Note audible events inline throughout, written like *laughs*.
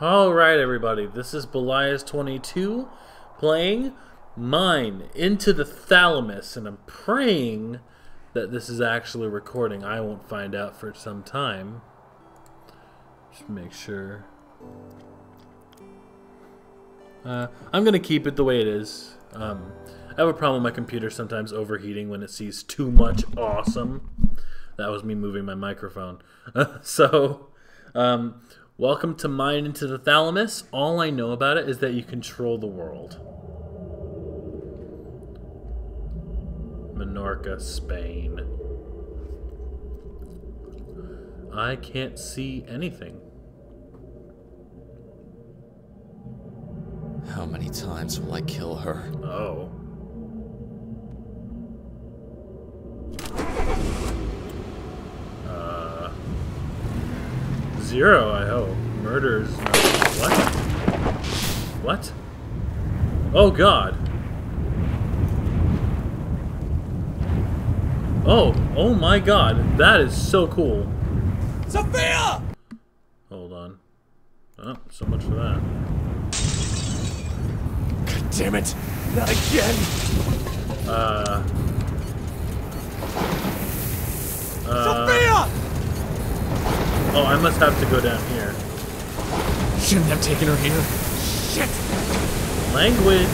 Alright, everybody, this is Belias22 playing Mind Into the Thalamus, and I'm praying that this is actually recording. I won't find out for some time. Just make sure. Uh, I'm going to keep it the way it is. Um, I have a problem with my computer sometimes overheating when it sees too much awesome. That was me moving my microphone. *laughs* so, um, welcome to Mind into the Thalamus. All I know about it is that you control the world. Menorca, Spain. I can't see anything. How many times will I kill her? Oh. Zero, I hope. Murders. What? What? Oh God. Oh, oh my God. That is so cool. Sophia! Hold on. Oh, so much for that. God damn it! Not again! Uh. Uh, Sophia! Oh, I must have to go down here. Shouldn't have taken her here. Shit! Language.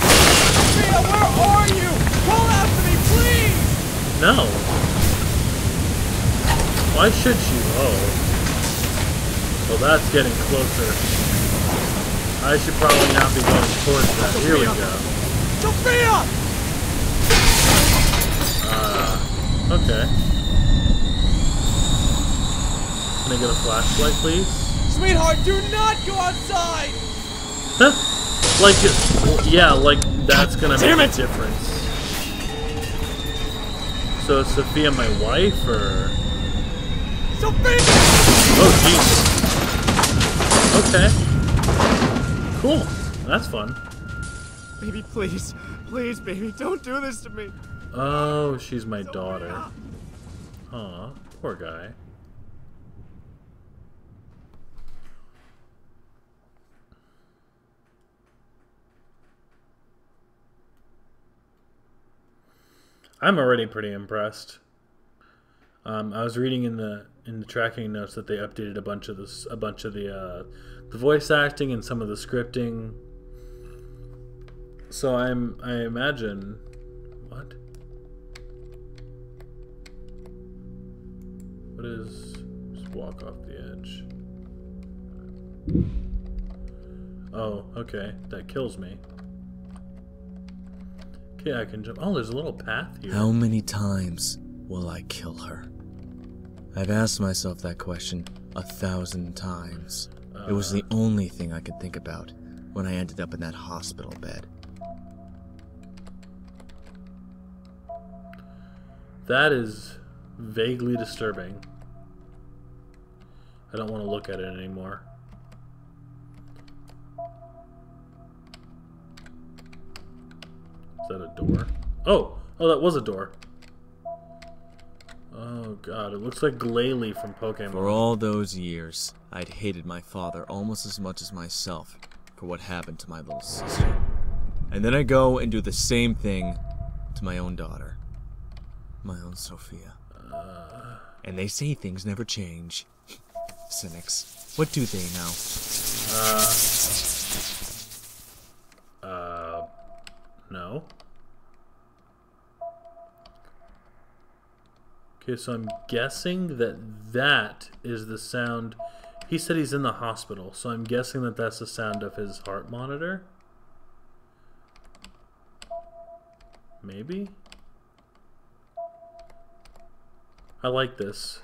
Sophia, where are you? Call out to me, please! No. Why should she? Oh. Well, that's getting closer. I should probably not be going towards that. Here we go. Sophia! Okay. Can I get a flashlight, please? Sweetheart, do not go outside! Huh? Like, well, yeah, like that's gonna Damn make it! a difference. So is Sophia my wife, or? Sophia! Oh, jeez. Okay. Cool. That's fun. Baby, please. Please, baby, don't do this to me. Oh, she's my daughter. Aw, poor guy. I'm already pretty impressed. Um, I was reading in the in the tracking notes that they updated a bunch of this, a bunch of the uh, the voice acting and some of the scripting. So I'm I imagine what what is just walk off the edge. Oh, okay, that kills me. Okay, I can jump. Oh, there's a little path here. How many times will I kill her? I've asked myself that question a thousand times. It was the uh. only thing I could think about when I ended up in that hospital bed. That is vaguely disturbing. I don't want to look at it anymore. Is that a door? Oh! Oh, that was a door. Oh god, it looks like Glalie from Pokemon. For all those years, I'd hated my father almost as much as myself for what happened to my little sister. And then I go and do the same thing to my own daughter, my own Sophia. Uh. And they say things never change. Cynics. What do they know? Uh, Uh. no. Okay, so I'm guessing that that is the sound. He said he's in the hospital, so I'm guessing that that's the sound of his heart monitor. Maybe? I like this.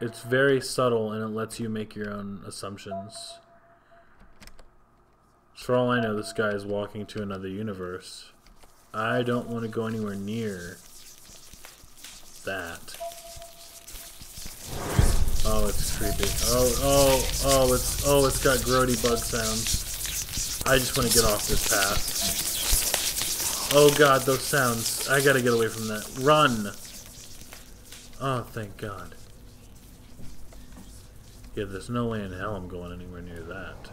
It's very subtle and it lets you make your own assumptions. For all I know, this guy is walking to another universe. I don't want to go anywhere near that. Oh, it's creepy. Oh, oh, oh, it's oh, it's got grody bug sounds. I just want to get off this path. Oh god, those sounds. I gotta get away from that. Run! Oh, thank god. Yeah, there's no way in hell I'm going anywhere near that.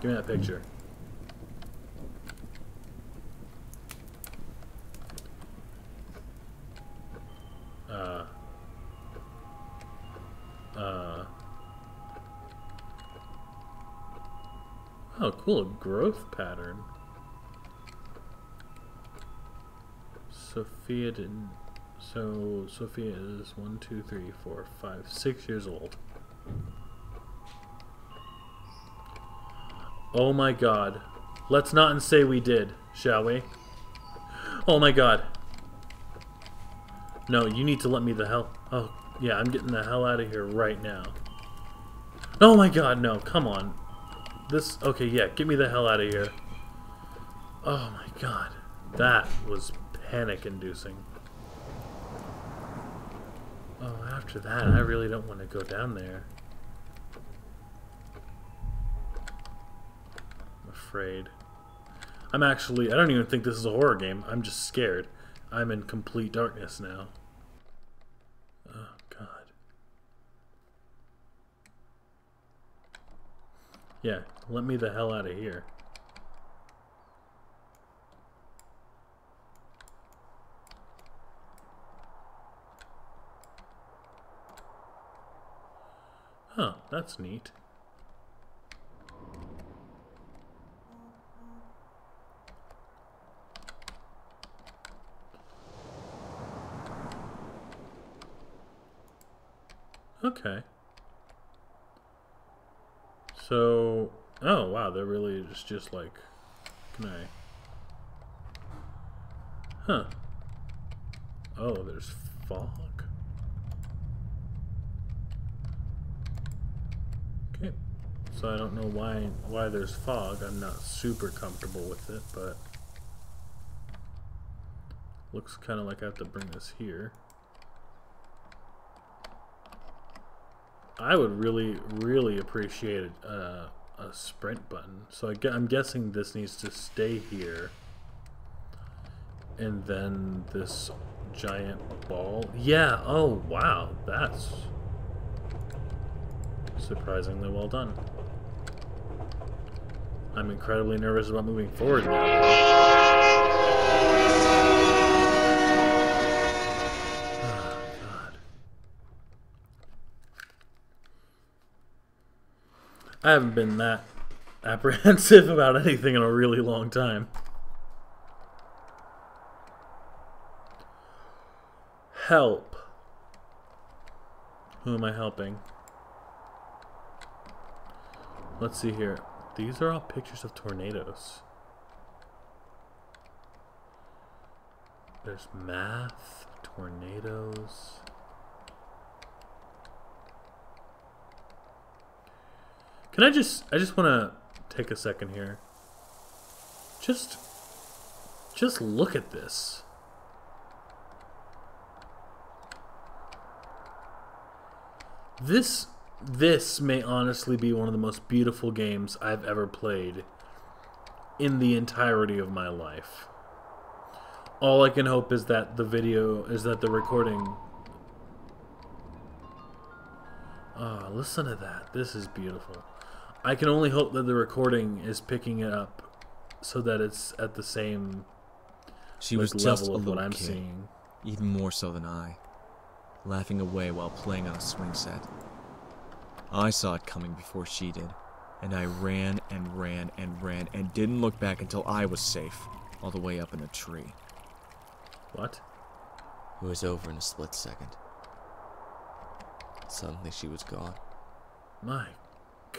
Give me that picture. Uh. Uh. Oh, cool. A growth pattern. Sophia didn't. So, Sophia is one, two, three, four, five, six years old. Oh my god. Let's not and say we did, shall we? Oh my god. No, you need to let me the hell... Oh, yeah, I'm getting the hell out of here right now. Oh my god, no, come on. This... Okay, yeah, get me the hell out of here. Oh my god. That was panic-inducing. Oh, after that, I really don't want to go down there. Afraid. I'm actually... I don't even think this is a horror game. I'm just scared. I'm in complete darkness now. Oh, God. Yeah, let me the hell out of here. Huh, that's neat. Okay. So, oh wow, that really is just like, can I? Huh. Oh, there's fog. Okay. So I don't know why why there's fog. I'm not super comfortable with it, but looks kind of like I have to bring this here. I would really, really appreciate uh, a sprint button. So I am guessing this needs to stay here. And then this giant ball. Yeah, oh wow, that's surprisingly well done. I'm incredibly nervous about moving forward now. I haven't been that apprehensive *laughs* about anything in a really long time. Help. Who am I helping? Let's see here. These are all pictures of tornadoes. There's math, tornadoes. Can I just, I just want to take a second here. Just, just look at this. This, this may honestly be one of the most beautiful games I've ever played in the entirety of my life. All I can hope is that the video, is that the recording Oh, listen to that. This is beautiful. I can only hope that the recording is picking it up so that it's at the same she was just a little I'm kid, seeing. Even more so than I. Laughing away while playing on a swing set. I saw it coming before she did, and I ran and ran and ran and didn't look back until I was safe, all the way up in a tree. What? It was over in a split second. Suddenly she was gone. My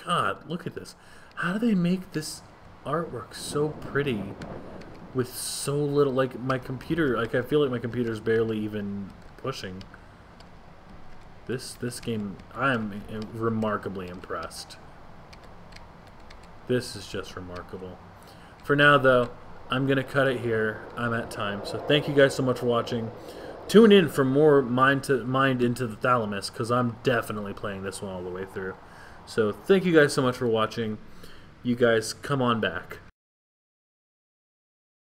God, look at this. How do they make this artwork so pretty with so little, like, my computer, like, I feel like my computer's barely even pushing. This, this game, I am remarkably impressed. This is just remarkable. For now, though, I'm going to cut it here. I'm at time. So thank you guys so much for watching. Tune in for more Mind to Mind into the Thalamus, because I'm definitely playing this one all the way through. So thank you guys so much for watching. You guys come on back.